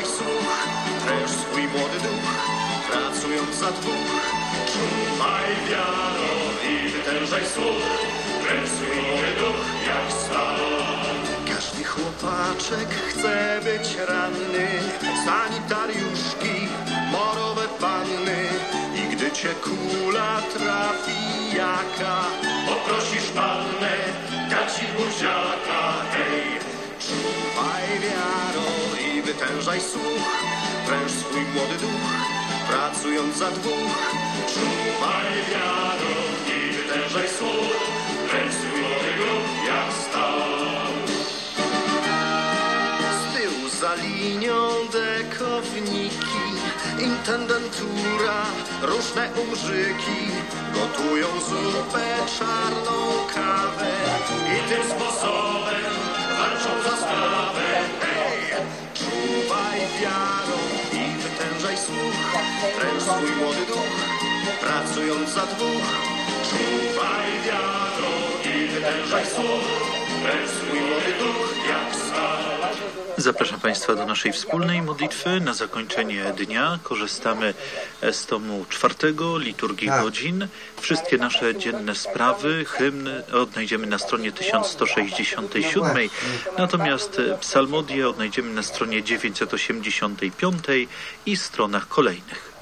wytężaj słuch, tręż swój młody duch, pracując za dwóch. Czuwaj wiaro i wytężaj słuch, tręż swój młody duch jak stal. Każdy chłopaczek chce być ranny, sanitariuszki, morowe panny. I gdy cię kula trafi jaka, poprosisz pannę, da ci buziaka, hej. Czuwaj wiaro i wytężaj słuch, tręż swój młody duch, pracując za dwóch. Czuwaj wiaro i wytężaj słuch, tręż swój młody duch jak stal. Z tyłu za linią dekowniki, intendentura, różne umrzyki gotują zupę, czarną kawę i tym sposobem walczą za sprawę. Czuwaj wiarą i wytężaj słuch, tręż swój młody duch, pracując za dwóch. Czuwaj wiarą i wytężaj słuch, tręż swój młody duch. Zapraszam Państwa do naszej wspólnej modlitwy. Na zakończenie dnia korzystamy z tomu czwartego, liturgii Tak. godzin. Wszystkie nasze dzienne sprawy, hymny odnajdziemy na stronie 1167, natomiast psalmodię odnajdziemy na stronie 985 i stronach kolejnych.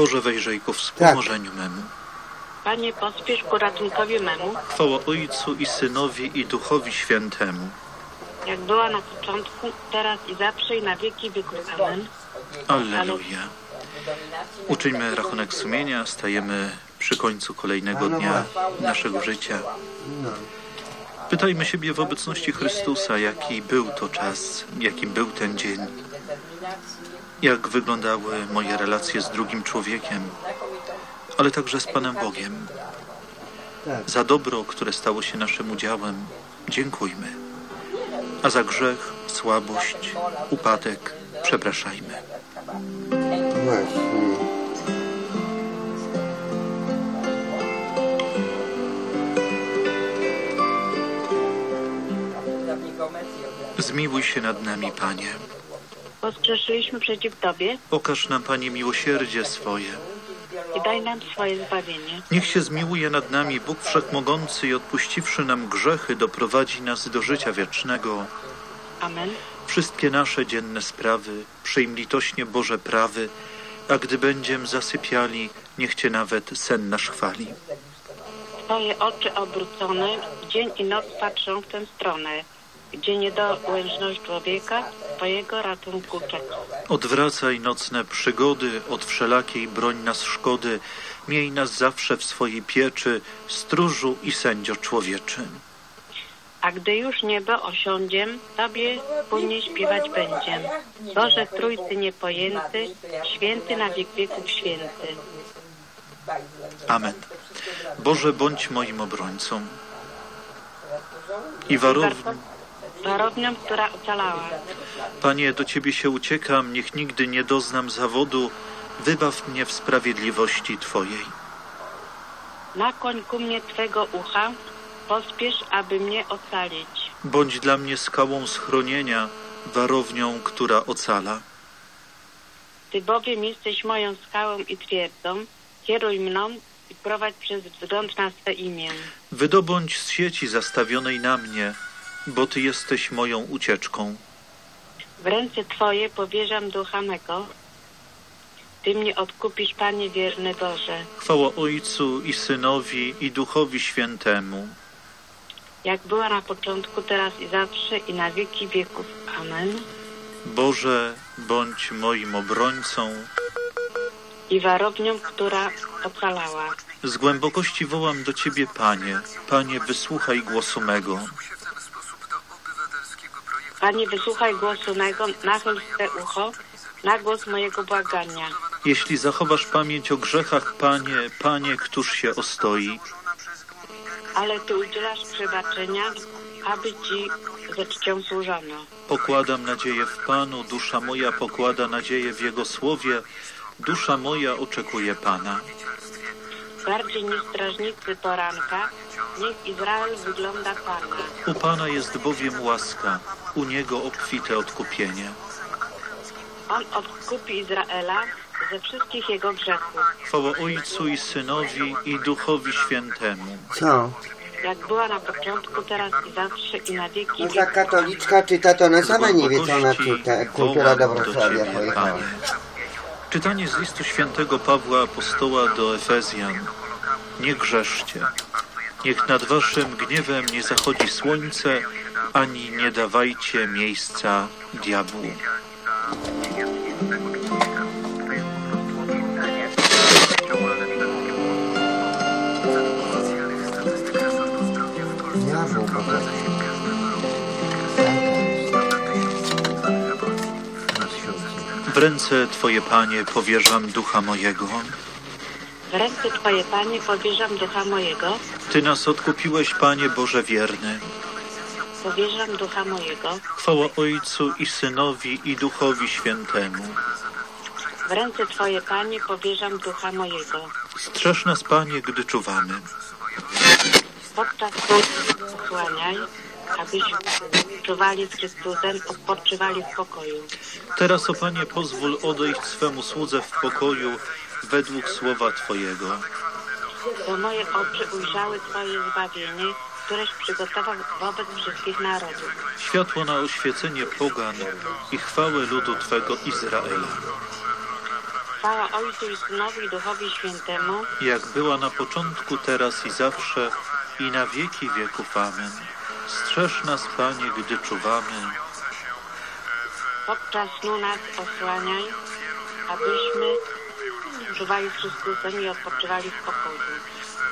Boże, wejrzyj ku wspomożeniu memu. Panie, pospiesz ku ratunkowi memu, Chwała Ojcu i Synowi i Duchowi Świętemu. jak była na początku, teraz i zawsze i na wieki wieków. Amen. Alleluja. Uczyńmy rachunek sumienia, stajemy przy końcu kolejnego dnia naszego życia. No. Pytajmy siebie w obecności Chrystusa, jaki był to czas, jakim był ten dzień. Jak wyglądały moje relacje z drugim człowiekiem, ale także z Panem Bogiem. Za dobro, które stało się naszym udziałem, dziękujmy. A za grzech, słabość, upadek, przepraszajmy. Zmiłuj się nad nami, Panie. Pozgrzeszyliśmy przeciw Tobie Okaż nam, Panie, miłosierdzie swoje. i daj nam swoje zbawienie. Niech się zmiłuje nad nami Bóg Wszechmogący i odpuściwszy nam grzechy, doprowadzi nas do życia wiecznego. Amen. Wszystkie nasze dzienne sprawy, przyjm litośnie Boże prawy, a gdy będziem zasypiali, niech Cię nawet sen nasz chwali. Twoje oczy obrócone dzień i noc patrzą w tę stronę, gdzie niedołężność człowieka Twojego ratunku czeka. Odwracaj nocne przygody, od wszelakiej broń nas szkody, miej nas zawsze w swojej pieczy, stróżu i sędzio człowieczy. A gdy już niebo osiądziem, Tobie wspólnie śpiewać będziem. Boże Trójcy niepojęty, święty na wiek wieków święty. Amen. Boże, bądź moim obrońcą i warownym. Która ocalała. Panie, do Ciebie się uciekam, niech nigdy nie doznam zawodu, wybaw mnie w sprawiedliwości Twojej. Nakłoń ku mnie Twego ucha, pospiesz, aby mnie ocalić. Bądź dla mnie skałą schronienia, warownią, która ocala. Ty bowiem jesteś moją skałą i twierdzą, kieruj mną i prowadź przez wzgląd na swe imię. Wydobądź z sieci zastawionej na mnie, bo Ty jesteś moją ucieczką. W ręce Twoje powierzam ducha mego. Ty mnie odkupisz, Panie wierny Boże. Chwała Ojcu i Synowi i Duchowi Świętemu. Jak była na początku, teraz i zawsze i na wieki wieków. Amen. Boże, bądź moim obrońcą. I warownią, która ocalała. Z głębokości wołam do Ciebie, Panie. Panie, wysłuchaj głosu mego. Panie, wysłuchaj głosu mego, nachyl swe ucho na głos mojego błagania. Jeśli zachowasz pamięć o grzechach, Panie, Panie, któż się ostoi? Ale Ty udzielasz przebaczenia, aby Ci ze czcią służono. Pokładam nadzieję w Panu, dusza moja pokłada nadzieję w Jego słowie. Dusza moja oczekuje Pana. Bardziej niż strażnicy poranka, niech Izrael wygląda Pana. U Pana jest bowiem łaska, u Niego obfite odkupienie. On odkupi Izraela ze wszystkich jego grzechów, Chwała Ojcu i Synowi i Duchowi Świętemu. Co? jak była na początku, teraz i zawsze i na wieki No ta wieków. katoliczka czyta, to ona sama nie wie, co ona czyta. Kultura do Wrocławia pojechała. Panie. Czytanie z listu świętego Pawła Apostoła do Efezjan. Nie grzeszcie. Niech nad waszym gniewem nie zachodzi słońce, ani nie dawajcie miejsca diabłu. W ręce Twoje, Panie, powierzam ducha mojego. W ręce Twoje, Panie, powierzam ducha mojego, Ty nas odkupiłeś, Panie Boże wierny. powierzam ducha mojego. Chwała Ojcu i Synowi i Duchowi Świętemu. W ręce Twoje, Panie, powierzam ducha mojego. Strzeż nas, Panie, gdy czuwamy. Podczas nocy osłaniaj, abyśmy czuwali z Chrystusem, odpoczywali w pokoju. Teraz, o Panie, pozwól odejść swemu słudze w pokoju według słowa Twojego. Bo moje oczy ujrzały Twoje zbawienie, któreś przygotował wobec wszystkich narodów. Światło na oświecenie pogan i chwałę ludu Twego Izraela. Chwała Ojcu i Synowi i Duchowi Świętemu, Jak była na początku, teraz i zawsze, i na wieki wieków. Amen. Strzeż nas, Panie, gdy czuwamy. podczas snu nas osłaniaj, abyśmy czuwali Chrystusem i odpoczywali w pokoju.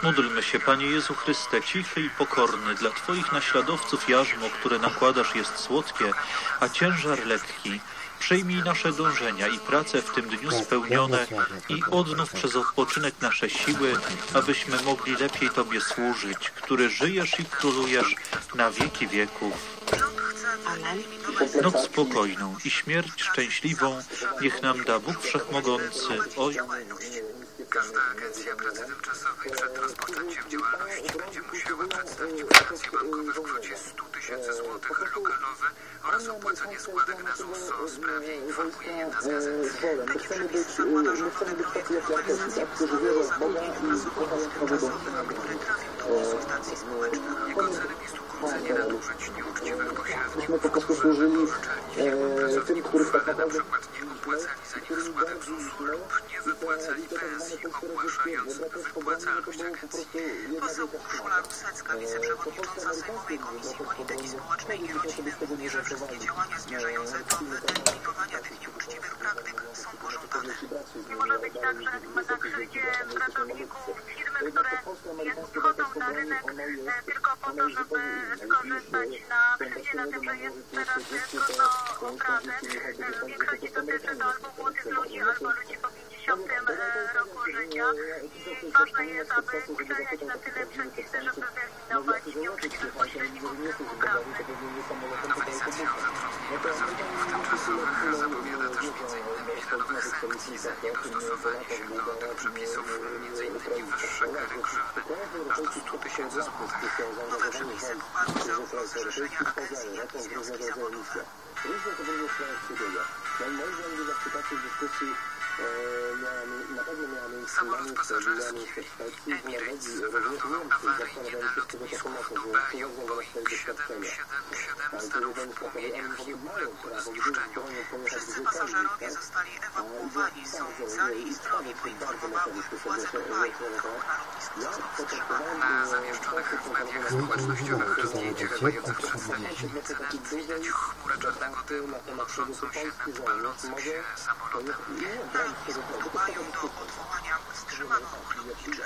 Módlmy się, Panie Jezu Chryste, cichy i pokorny. Dla Twoich naśladowców jarzmo, które nakładasz, jest słodkie, a ciężar lekki. Przyjmij nasze dążenia i prace w tym dniu spełnione i odnów przez odpoczynek nasze siły, abyśmy mogli lepiej Tobie służyć, który żyjesz i królujesz na wieki wieków. Amen. Noc spokojną i śmierć szczęśliwą niech nam da Bóg Wszechmogący, Oj... Każda agencja pracy tymczasowej przed rozpoczęciem działalności będzie musiała przedstawić gwarancję bankową w kwocie 100 tysięcy złotych lokalowe oraz opłacenie składek na ZUS o sprawie informuje jedna z gazet. Takie przepisy zakłada rządowy projekt pracowników tymczasowych, który trafił do konsultacji społecznych. Jego celem jest ukrócenie nadużyć nieuczciwych pośrednich w tworzeniu uczelni. Pracowników, którzy na przykład nie opłacali za nich składek ZUS-u lub nie wypłacali pensji ogłaszając wypłacalność agencji. Poseł Urszula Rusecka, wiceprzewodnicząca Sejmowej Komisji Polityki Społecznej i Rodziny, mówi, że wszystkie działania zmierzające do wyeliminowania tych nieuczciwych praktyk są pożądane. Nie może być tak, że na krzywdzie pracowników firmy, które wchodzą na rynek e, tylko po to, żeby skorzystać na krzywdzie, na tym, że jest teraz e, trudno o pracę. E, W większości dotyczy to albo młodych ludzi, albo ludzi po 50 e, roku życia. I ważne jest, aby uszczelniać na tyle przepisy, żeby wyeliminować nieuczciwych pośredników w rynku pracy. Zapowiada też m.in. dla nowych sankcji do tych przepisów, m.in. wyższe kary grzywny aż do 100 tysięcy złotych. Nowe przepisy mogą za rozszerzenia agencji nieodpisowskiej zawodowej. Różne to będą sprawy przebiega. No i moim zdaniem na przykład tej dyskusji na Samolot na pasażerski Emirates wylądował awaryjnie na lotnisku w Dubaju. na Boeing doświadczenia. 777 Ale to stanął w i uległ zniszczeniu. Wszyscy pasażerowie zostali ewakuowani. Są cali i zdrowi, poinformowały władze Dubaju. Na lotnisku zostało Na zamieszczonych w mediach społecznościowych zdjęciach latających przedstawicieli Cenetu widać chmurę czarnego dymu unoszącą się nad palącym się samolotem. Organizm Dubaju do odwołania wstrzymano ruch lotniczy.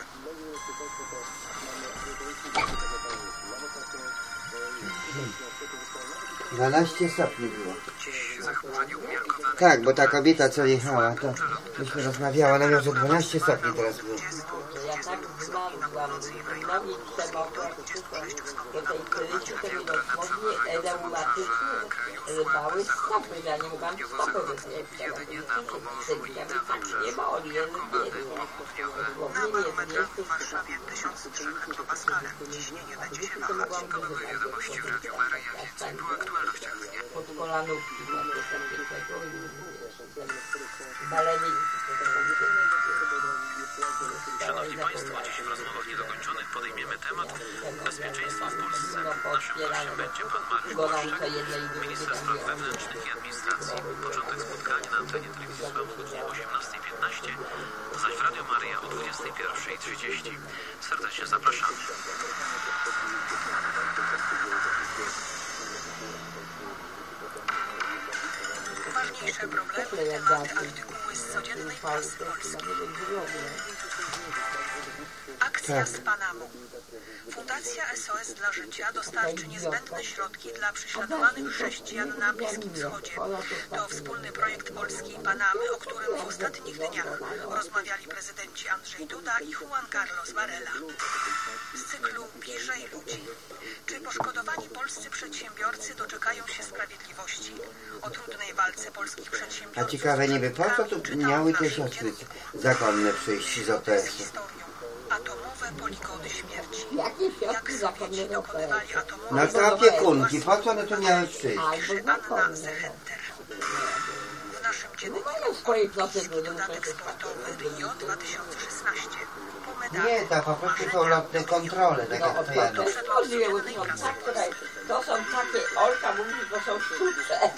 Dwanaście stopni było. Tak, bo ta kobieta, co jechała, to myśmy rozmawiała, ona miała, że 12 stopni teraz było. Rybały stopy, ja nie mogłam na na tak nie południowe. Na barometrach w Warszawie 1003 hektopaskale. Ciśnienie wahać. To były wiadomości w Radiu Maryja. Więcej dnia. Pod kolanówki takie takie tego i balenie. Szanowni Państwo, dziś w rozmowach niedokończonych podejmiemy temat bezpieczeństwa w Polsce. Naszym gościem będzie pan Mariusz Błaszczak, minister spraw wewnętrznych i administracji. Początek spotkania na antenie telewizji Sławą o godzinie 18.15, zaś w Radio Maryja o 21.30. Serdecznie zapraszamy. Ważniejsze problemy, tematy, artykuły z codziennej prasy polskiej. Akcja z Panamą. Fundacja SOS dla Życia dostarczy niezbędne środki dla prześladowanych chrześcijan na Bliskim Wschodzie. To wspólny projekt Polski i Panamy, o którym w ostatnich dniach rozmawiali prezydenci Andrzej Duda i Juan Carlos Varela. Z cyklu Bliżej ludzi. Czy poszkodowani polscy przedsiębiorcy doczekają się sprawiedliwości? O trudnej walce polskich A przedsiębiorców ciekawe niby po co tu miały te siostry zakonne przyjść z historią. Atomowe poligony śmierci. Jakie Jak Sowieci do dokonywali atomowych No to opiekunki, po co one tu miały przyjść? Anna. W naszym dzienniku olimpijski dodatek sportowy Rio 2016. Po medalu Nie, to po prostu są lotne kontrole, tak No, jak to ja. to bo są tak, które, to są takie, Olka mówi, że to są sztuczne.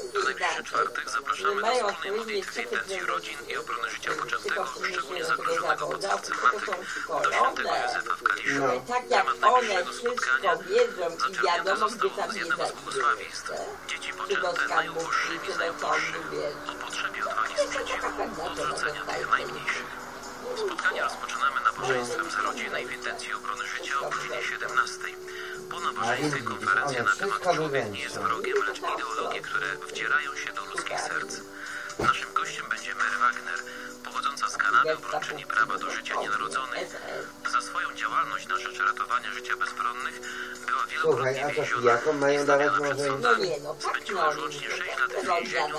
W najbliższy czwartek zapraszamy do wspólnej modlitwy intencji rodzin i obrony życia poczętego, szczególnie zagrożonego podstawcy matek do świętego Józefa w Kaliszu. No. Tak jak Temat najbliższego spotkania zaczerpnięty został z jednego z błogosławieństw. Dzieci do poczęte najuboższymi do sądu, wiesz. o potrzebie odwagi sprzeciwu, odrzucenia tych najmniejszych. Spotkanie rozpoczynamy nabożeństwem za rodzinę i w intencji obrony życia o godzinie 17. Po nabożeństwie konferencja na temat człowiek nie jest wrogiem, lecz ideologie, które wdzierają się do ludzkich serc. Naszym gościem będzie Mary Wagner, Kanady, obrończyni prawa do życia nienarodzonych. Za swoją działalność na rzecz ratowania życia bezbronnych była wielokrotnie więziona i dawać stawiana przed. No sądami. nie, no tak Spędziła no, już łącznie 6 lat w więzieniu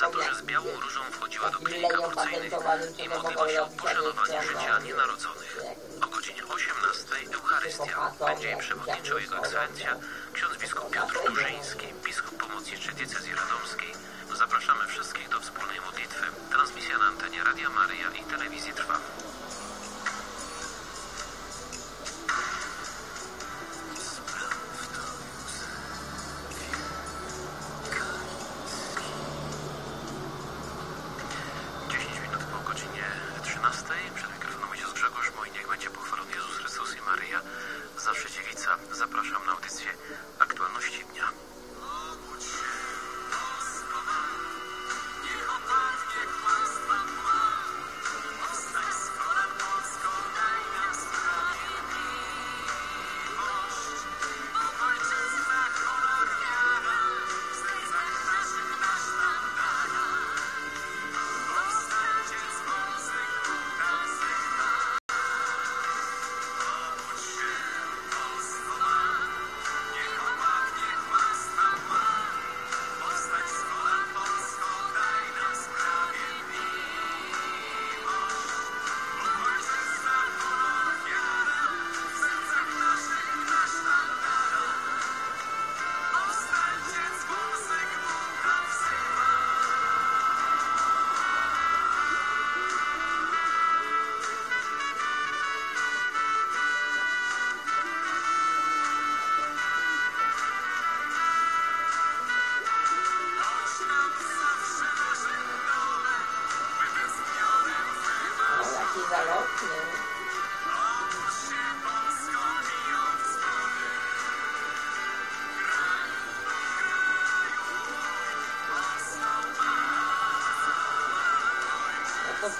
za to, że z białą różą wchodziła do klinik aborcyjnych i modliła się o poszanowanie nie życia nienarodzonych. O godzinie 18 Eucharystia. Będzie jej przewodniczył Jego Ekscelencja ksiądz biskup Piotr Duszyński, biskup pomocniczy diecezji radomskiej. Zapraszamy wszystkich do wspólnej modlitwy. Transmisja na antenie Radia Maryja i telewizji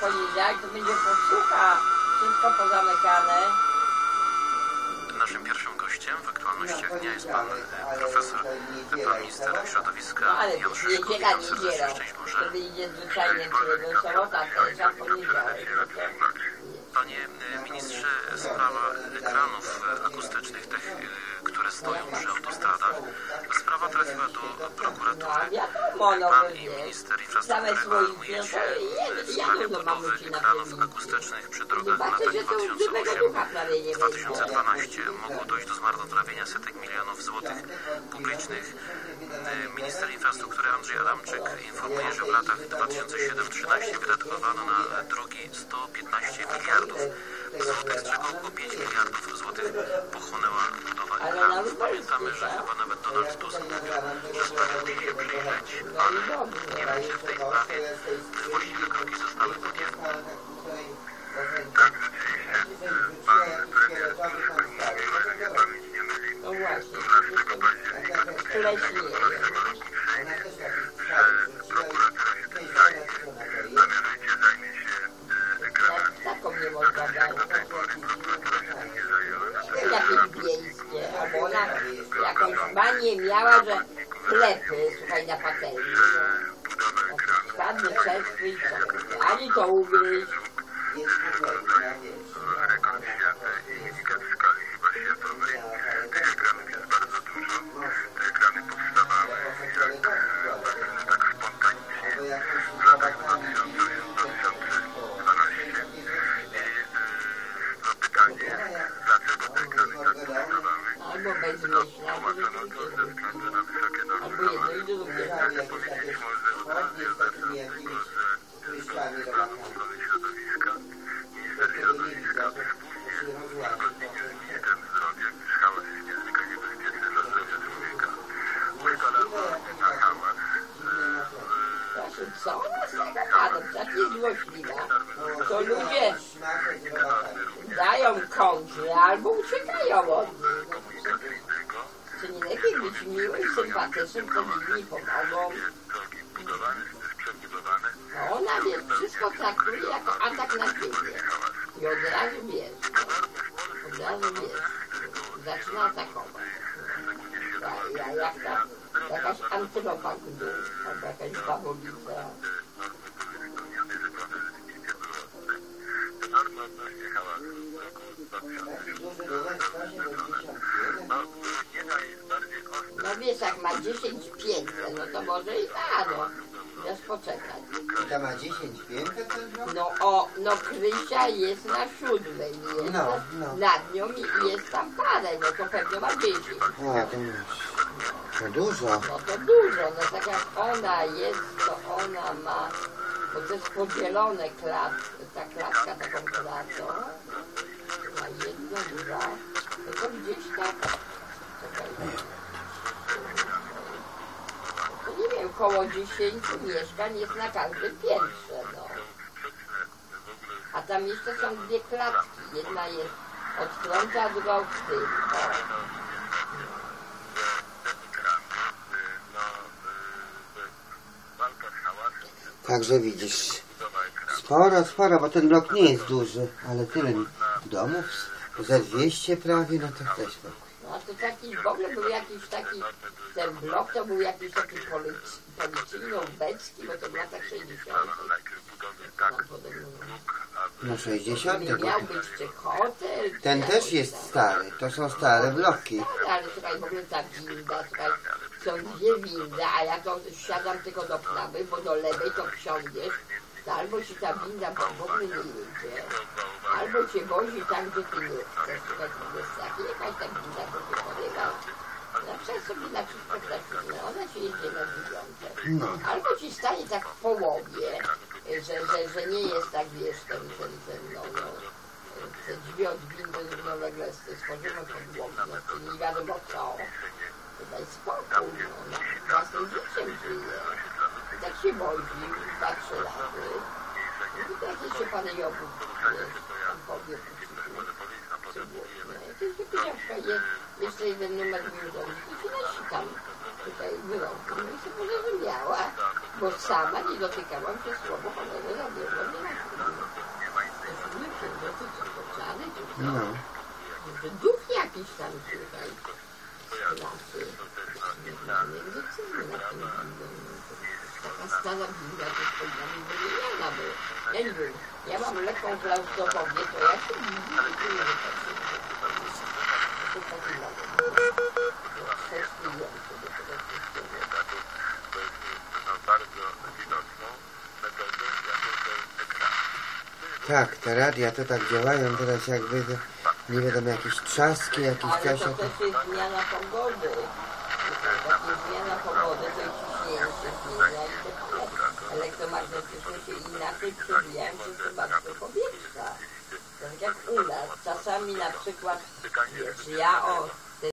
poniedziałek to będzie posłucha. Wszystko pozamykane. Naszym pierwszym gościem w aktualnościach No, dnia jest pan profesor, pan jest, minister środowiska No Jan to Szyszko. Witam serdecznie, szczęść Boże. Idzie zwyczajnie czy sobota też, a poniedziałek. Panie e, ministrze, sprawa ekranów e, akustycznych, tych, e, które stoją przy autostradach, sprawa trafiła do prokuratury. Pan i minister infrastruktury alarmujecie to w sprawie budowy ekranów akustycznych przy drogach na Zobaczę, lata że to żywego 2008 ducha prawie nie w będzie. 2012 mogło dojść do zmarnotrawienia setek milionów złotych publicznych. Minister infrastruktury Andrzej Adamczyk informuje, że w latach 2007-2013 wydatkowano na drogi 115 miliardów złotych, z czego około 5 miliardów złotych pochłonęła budowa ekranów. Pamiętamy, że chyba nawet Donald Tusk mówił, że sprawa musi się przyjrzeć, No ale i dobrze. nie wiem, czy w tej sprawie właściwe kroki zostały podjęte. Tak, rzeczywiście. Pan premier Tusk mówił, że mnie pamięć nie myli. No właśnie, 12 października wcześniej. że prokuratura się tym zajmie. Zamierzycie zajmie się e, ekranami. Taką nie można dać. Do tej pory prokuratura się tym nie zajęła. Jakieś wiejskie, albo ona jakąś manię miała, że klepy, słuchaj, na patelni. Budowa ekranów Padły czerwcy i co? Ani to ugryźć. rekord sympatycznym, to inni pomogą? A ona wie, wszystko traktuje jako atak na siebie. I od razu wiesz. Od razu wiesz. Zaczyna atakować. Ja, ja, jak ta, jakaś antylopa dół, albo jakaś bawownica. normy odnośnie hałasu w roku 2007 no, wiesz, jak ma 10 piękne, no to może i ma, no. Teraz poczekaj. To ma 10 500 ten blok? No o, no Krysia jest na siódmej, jest No, no. nad nią i jest tam parę, no to pewnie ma 10. A, to. To dużo. No to dużo, no tak jak ona jest, to ona ma, bo to jest podzielone klat, ta klatka taką klatą, ma jedno, dwa, no to gdzieś tak, czekaj, to nie 10 mieszkań jest na każdym piętrze, no. A tam jeszcze są dwie klatki, jedna jest od frontu, a druga od tyłu. Hałasem, Także widzisz. Sporo, sporo, bo ten blok nie jest duży, ale tyle domów, ze 200 prawie, no to też spokój. No a to taki, w ogóle był jakiś taki, ten blok to był jakiś taki polic, policyjno-ubecki, bo to w latach 60. Ustalono najpierw budowę tak No 60 nie bo miał być czy hotel. Ten też jest tam- stary, to są stare bloki. Ale słuchaj, w ogóle ta winda, słuchaj, są dwie windy, a ja to siadam tylko do prawej, bo do lewej to wsiądziesz, albo ci ta winda w ogóle nie jedzie, albo cię wozi tam, gdzie ty nie chcesz. To jest takie, jakaś ta winda, bo ty na przykład sobie na wszystko trafimy, ona ci jedzie na dziewiąte. Albo ci stanie tak w połowie, że, że, że nie jest tak, wiesz, ten, ten, ten, no, no, te drzwi od windy równolegle stworzono podłogę, to nie wiadomo co. Daj spokój, no, własnym życiem żyje. I tak się wozi, dwa, trzy lata. I tak jeszcze pan wiesz, tam powie, jest, jeszcze jeden numer wyjątkowy, to się nasikam tutaj wyroku. No i się porozumiała, bo sama nie dotykałam się słowo honoru zabiegła mnie na chwilę. Nie to czary, czy? No. Duch jakiś tam tutaj z klasy. Nie że co stanach zbliżacie powinna mi być jada, bo ja nie wiem, ja mam lekką klaustrofobię, to ja się nie czuję, że tak się to Tak, te radia to tak działają teraz jakby, nie wiadomo, jakieś trzaski, jakieś coś. Ale to też jest zmiana pogody. Jak jest zmiana pogody, to jest ciśnienie się inaczej przebijają przez warstwy powietrza. Tak jak u nas. Czasami na przykład, wiesz, ja o